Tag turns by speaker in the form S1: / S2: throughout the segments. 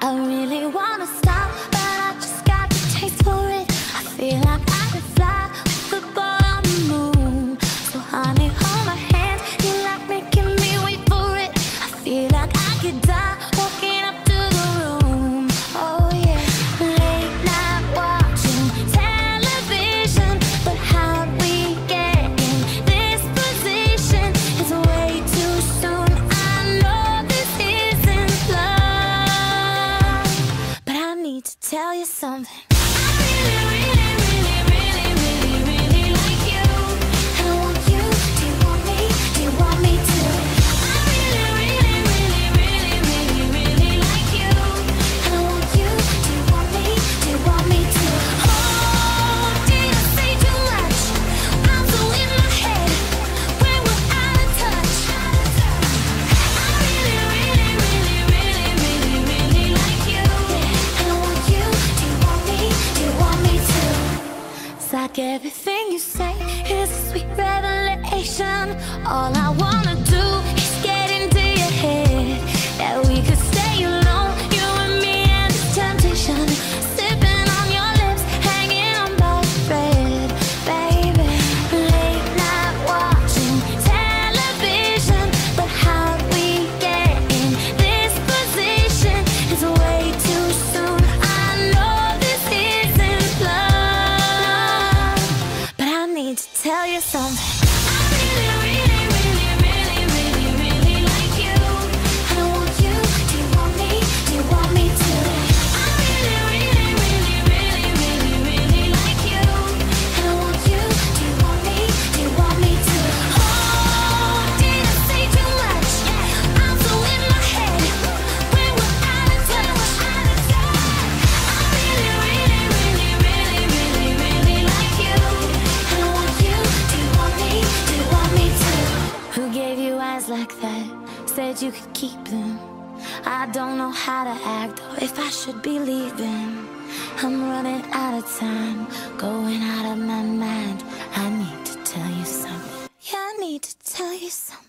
S1: I really wanna stop, but I just got the taste for it. I feel like I could you could keep them? I don't know how to act or if I should be leaving I'm running out of time, going out of my mind. I need to tell you something. Yeah, I need to tell you something.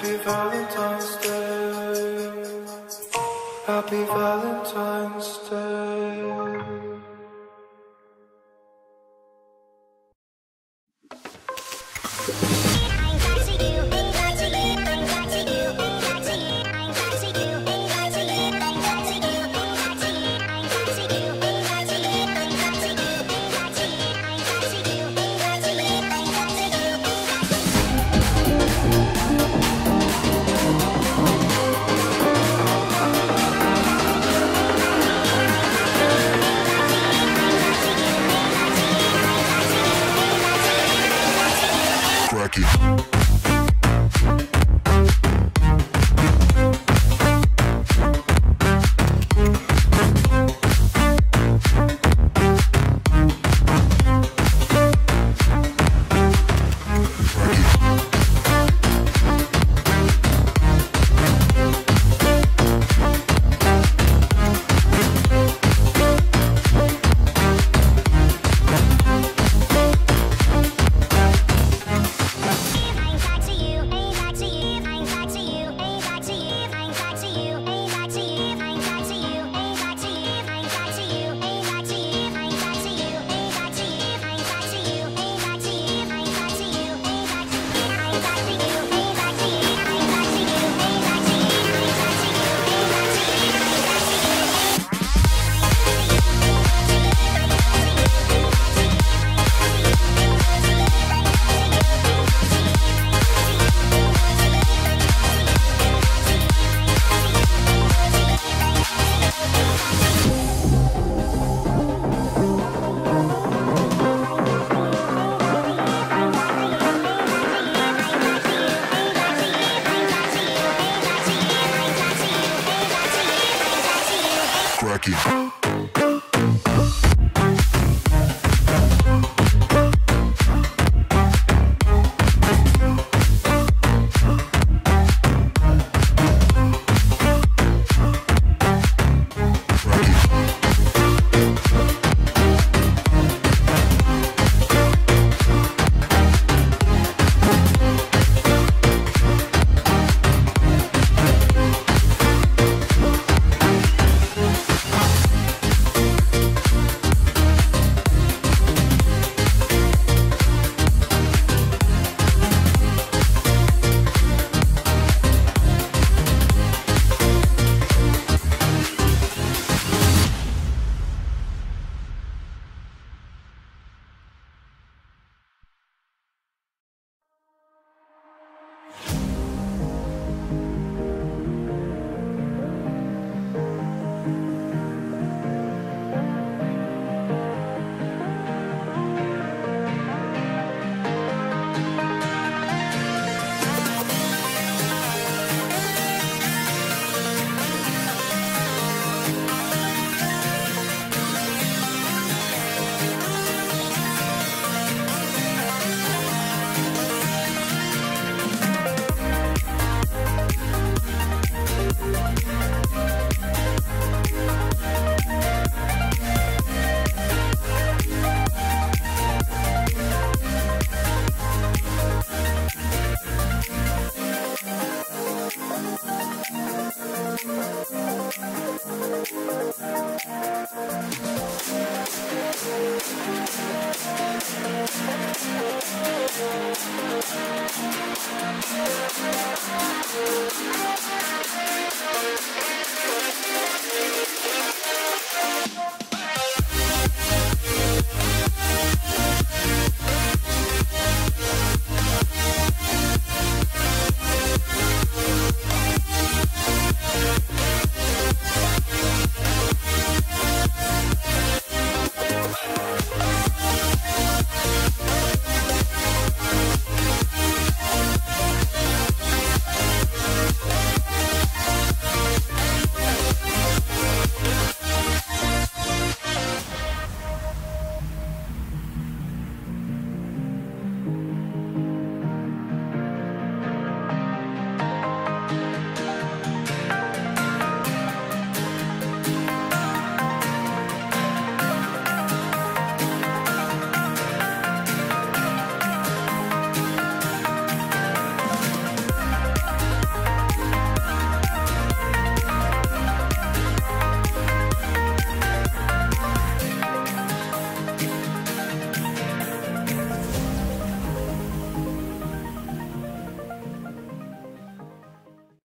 S1: Happy Valentine's Day. Happy Valentine's Day.